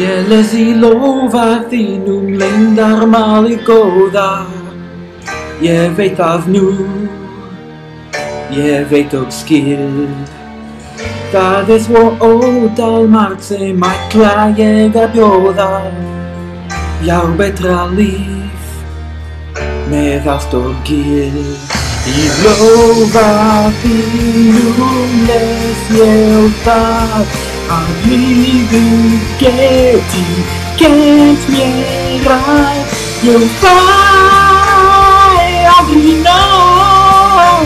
Ég les í lofa þínum leyndarmáli góða. Ég veit að nú Ég veit og skil. Það er svo ótal margt sem ætla ég að bjóða. Já betra líf með allt og gil. Í lofa þínum les ég það. I really do get you get me right You're fine I really know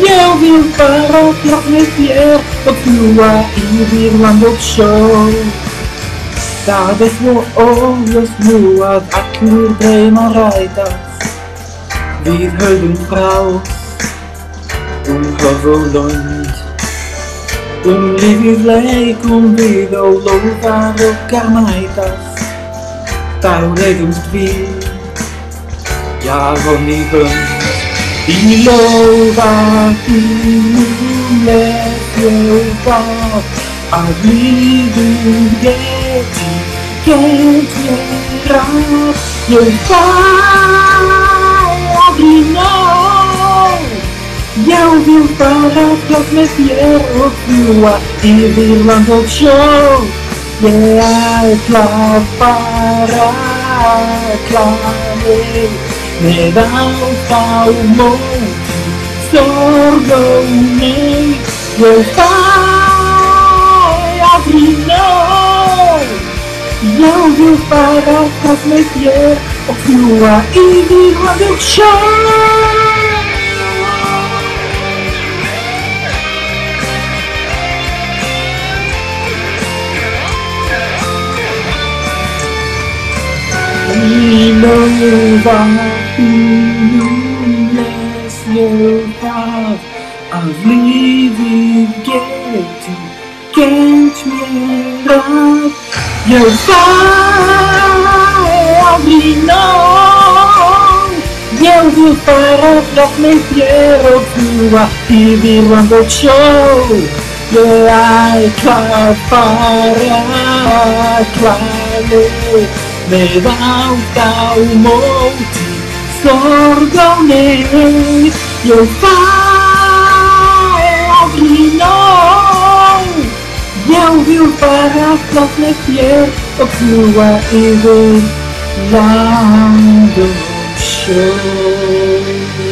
You will come up with the air But you are evil and not sure Now this will always move out I could blame and write us Við höldum frá og hafa lónt Convivirlei, convida-o louvar o Carmaitas Tauregum vi Javonibam E louva tu Lefeupa Abrigo de ti Quem te Eu faço Me fier o fwa I'r Irland o show. Yeah, claf para clave Me dau pau moti Sorgo nei Eu vai abrir não Eu vou para as metier O fua e virla do chão I lofa nes ieufaf A flifydd geti gent mierad Ieufai a blinon Iew fydd barod dros neu pier o fwa I firwan bod show claf bara clale Me Merau kau moti sorgo nei Io fagrino Eu vi o paracos na fiel O flua e vem Lando show